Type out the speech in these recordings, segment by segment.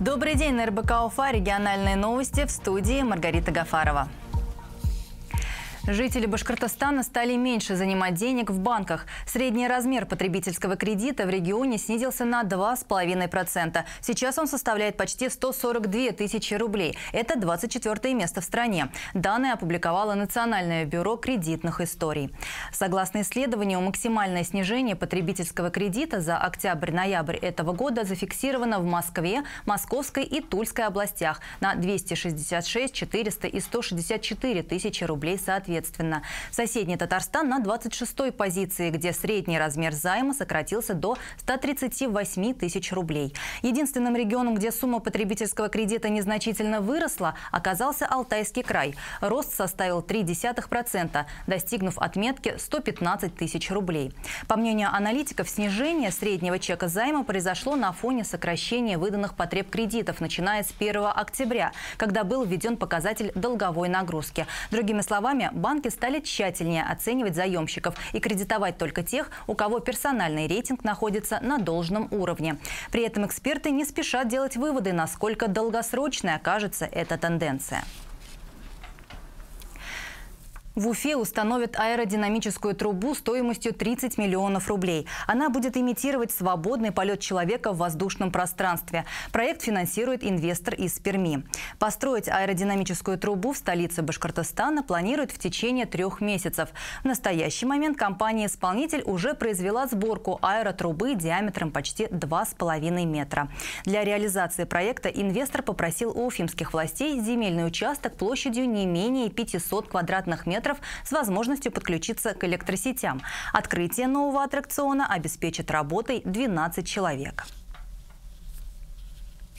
Добрый день на РБК УФА. Региональные новости в студии Маргарита Гафарова. Жители Башкортостана стали меньше занимать денег в банках. Средний размер потребительского кредита в регионе снизился на 2,5%. Сейчас он составляет почти 142 тысячи рублей. Это 24 место в стране. Данные опубликовало Национальное бюро кредитных историй. Согласно исследованию, максимальное снижение потребительского кредита за октябрь-ноябрь этого года зафиксировано в Москве, Московской и Тульской областях на 266, 400 и 164 тысячи рублей соответственно соответственно. Соседний Татарстан на 26-й позиции, где средний размер займа сократился до 138 тысяч рублей. Единственным регионом, где сумма потребительского кредита незначительно выросла, оказался Алтайский край. Рост составил 0,3%, достигнув отметки 115 тысяч рублей. По мнению аналитиков, снижение среднего чека займа произошло на фоне сокращения выданных потреб кредитов, начиная с 1 октября, когда был введен показатель долговой нагрузки. Другими словами, банки стали тщательнее оценивать заемщиков и кредитовать только тех, у кого персональный рейтинг находится на должном уровне. При этом эксперты не спешат делать выводы, насколько долгосрочной окажется эта тенденция. В Уфе установят аэродинамическую трубу стоимостью 30 миллионов рублей. Она будет имитировать свободный полет человека в воздушном пространстве. Проект финансирует инвестор из Перми. Построить аэродинамическую трубу в столице Башкортостана планируют в течение трех месяцев. В настоящий момент компания-исполнитель уже произвела сборку аэротрубы диаметром почти 2,5 метра. Для реализации проекта инвестор попросил у уфимских властей земельный участок площадью не менее 500 квадратных метров метров с возможностью подключиться к электросетям. Открытие нового аттракциона обеспечит работой 12 человек.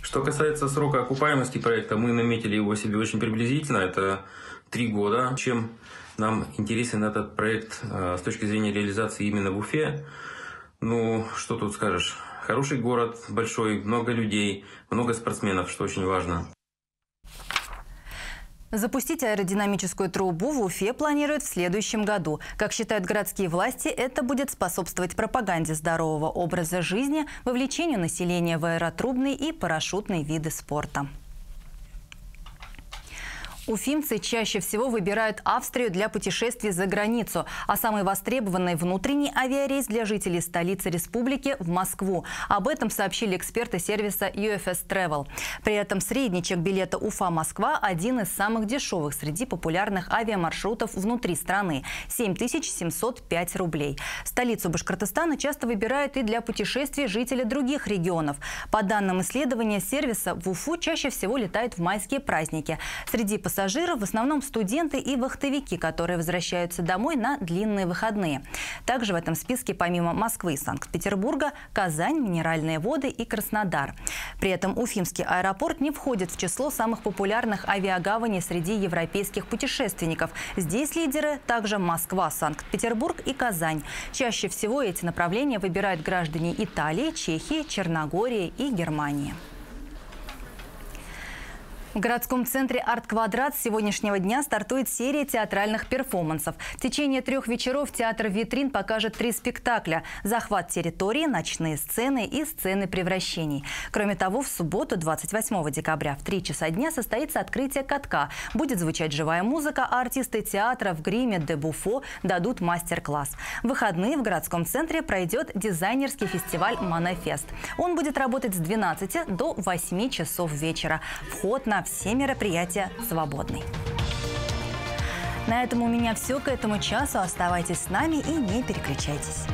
Что касается срока окупаемости проекта, мы наметили его себе очень приблизительно. Это три года. Чем нам интересен этот проект э, с точки зрения реализации именно в Уфе? Ну, что тут скажешь? Хороший город, большой, много людей, много спортсменов, что очень важно. Запустить аэродинамическую трубу в Уфе планируют в следующем году. Как считают городские власти, это будет способствовать пропаганде здорового образа жизни, вовлечению населения в аэротрубные и парашютные виды спорта. Уфимцы чаще всего выбирают Австрию для путешествий за границу, а самый востребованный внутренний авиарейс для жителей столицы республики – в Москву. Об этом сообщили эксперты сервиса UFS Travel. При этом средний чек билета Уфа-Москва – один из самых дешевых среди популярных авиамаршрутов внутри страны – 7705 рублей. Столицу Башкортостана часто выбирают и для путешествий жители других регионов. По данным исследования сервиса, в Уфу чаще всего летают в майские праздники. Среди пассажиров пассажиров в основном студенты и вахтовики, которые возвращаются домой на длинные выходные. Также в этом списке помимо Москвы и Санкт-Петербурга Казань, Минеральные воды и Краснодар. При этом Уфимский аэропорт не входит в число самых популярных авиагаваней среди европейских путешественников. Здесь лидеры также Москва, Санкт-Петербург и Казань. Чаще всего эти направления выбирают граждане Италии, Чехии, Черногории и Германии. В городском центре «Арт-квадрат» с сегодняшнего дня стартует серия театральных перформансов. В течение трех вечеров театр «Витрин» покажет три спектакля «Захват территории», «Ночные сцены» и «Сцены превращений». Кроме того, в субботу, 28 декабря, в 3 часа дня состоится открытие катка. Будет звучать живая музыка, а артисты театра в гриме «Де Буфо» дадут мастер-класс. В выходные в городском центре пройдет дизайнерский фестиваль «Манафест». Он будет работать с 12 до 8 часов вечера. Вход на все мероприятия свободны. На этом у меня все к этому часу. Оставайтесь с нами и не переключайтесь.